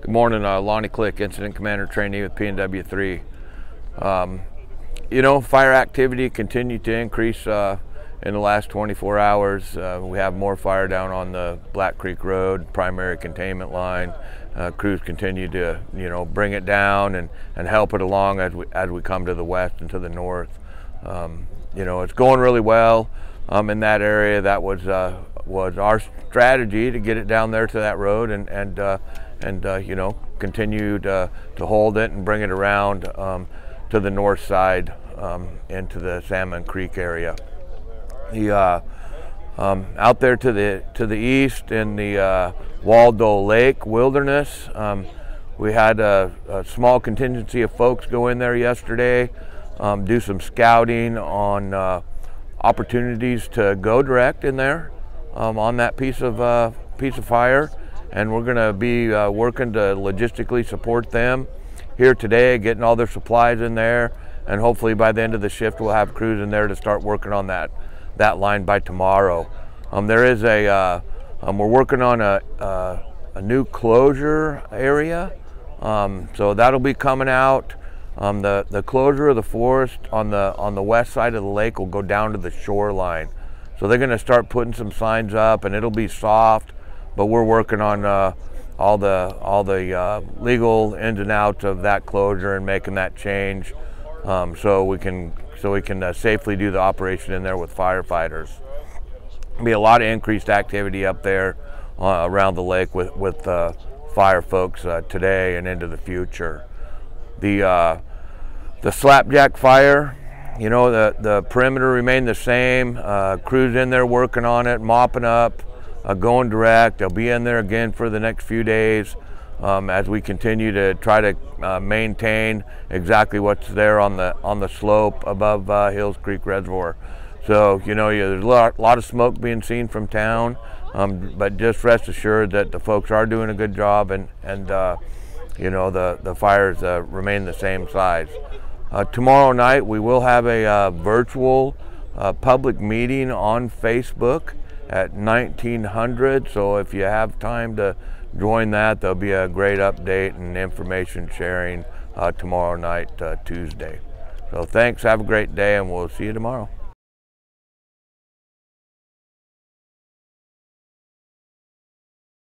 Good morning, uh, Lonnie Click, Incident Commander Trainee with PNW 3. Um, you know, fire activity continued to increase uh, in the last 24 hours. Uh, we have more fire down on the Black Creek Road, primary containment line. Uh, crews continue to, you know, bring it down and, and help it along as we, as we come to the west and to the north. Um, you know, it's going really well um, in that area. That was uh, was our strategy to get it down there to that road and, and uh, and uh, you know continue to, to hold it and bring it around um, to the north side um, into the Salmon Creek area. The uh, um, out there to the to the east in the uh, Waldo Lake Wilderness, um, we had a, a, small contingency of folks go in there yesterday, um, do some scouting on uh, opportunities to go direct in there um, on that piece of uh, piece of fire and we're going to be uh, working to logistically support them here today, getting all their supplies in there, and hopefully by the end of the shift we'll have crews in there to start working on that that line by tomorrow. Um, there is a uh, um, we're working on a, uh, a new closure area, um, so that'll be coming out. Um, the the closure of the forest on the on the west side of the lake will go down to the shoreline, so they're going to start putting some signs up, and it'll be soft but we're working on uh, all the all the uh, legal ins and outs of that closure and making that change, um, so we can so we can uh, safely do the operation in there with firefighters. Be a lot of increased activity up there uh, around the lake with with uh, fire folks uh, today and into the future. The the slapjack fire you know the the perimeter remained the same uh, crews in there working on it mopping up uh, going direct. They'll be in there again for the next few days um, as we continue to try to uh, maintain exactly what's there on the on the slope above uh, Hills Creek Reservoir. So you know, there's a lot, lot of smoke being seen from town, um, but just rest assured that the folks are doing a good job, and and uh, you know the the fires uh, remain the same size. Uh, tomorrow night we will have a virtual public meeting on Facebook at 1900. So if you have time to join that, there'll be a great update and information sharing uh, tomorrow night, uh, Tuesday. So thanks, have a great day, and we'll see you tomorrow.